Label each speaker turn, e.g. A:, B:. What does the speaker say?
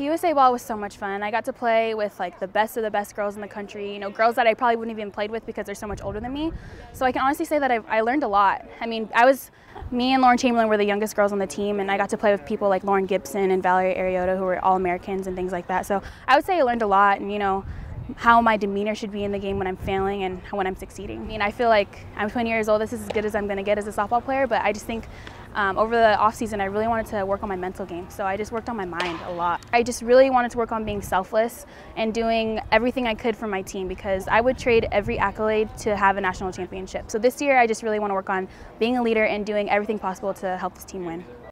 A: USA Ball was so much fun. I got to play with like the best of the best girls in the country, you know, girls that I probably wouldn't even played with because they're so much older than me. So I can honestly say that I, I learned a lot. I mean, I was, me and Lauren Chamberlain were the youngest girls on the team and I got to play with people like Lauren Gibson and Valerie Arioto who were all Americans and things like that. So I would say I learned a lot and, you know, how my demeanor should be in the game when I'm failing and when I'm succeeding. I mean, I feel like I'm 20 years old. This is as good as I'm going to get as a softball player, but I just think um, over the off season, I really wanted to work on my mental game. So I just worked on my mind a lot. I just really wanted to work on being selfless and doing everything I could for my team because I would trade every accolade to have a national championship. So this year, I just really want to work on being a leader and doing everything possible to help this team win.